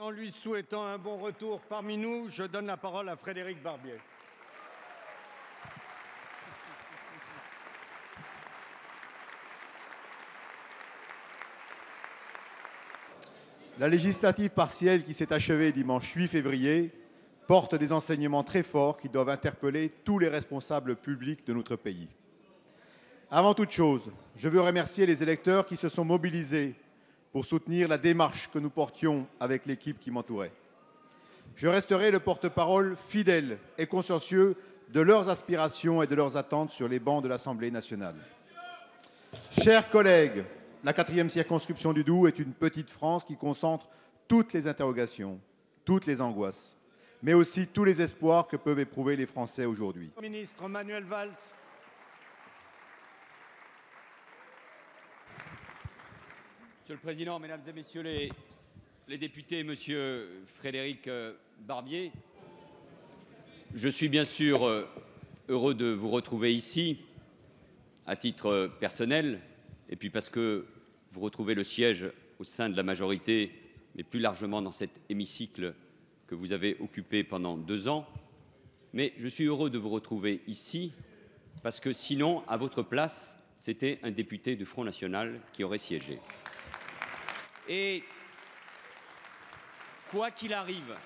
En lui souhaitant un bon retour parmi nous, je donne la parole à Frédéric Barbier. La législative partielle qui s'est achevée dimanche 8 février porte des enseignements très forts qui doivent interpeller tous les responsables publics de notre pays. Avant toute chose, je veux remercier les électeurs qui se sont mobilisés pour soutenir la démarche que nous portions avec l'équipe qui m'entourait. Je resterai le porte-parole fidèle et consciencieux de leurs aspirations et de leurs attentes sur les bancs de l'Assemblée nationale. Chers collègues, la quatrième circonscription du Doubs est une petite France qui concentre toutes les interrogations, toutes les angoisses, mais aussi tous les espoirs que peuvent éprouver les Français aujourd'hui. Ministre Manuel Valls. Monsieur le Président, Mesdames et Messieurs les, députés, Monsieur Frédéric euh, Barbier, je suis bien sûr euh, heureux de vous retrouver ici à titre euh, personnel et puis parce que vous retrouvez le siège au sein de la majorité, mais plus largement dans cet hémicycle que vous avez occupé pendant deux ans. Mais je suis heureux de vous retrouver ici parce que sinon, à votre place, c'était un député du Front National qui aurait siégé. Et quoi qu'il arrive,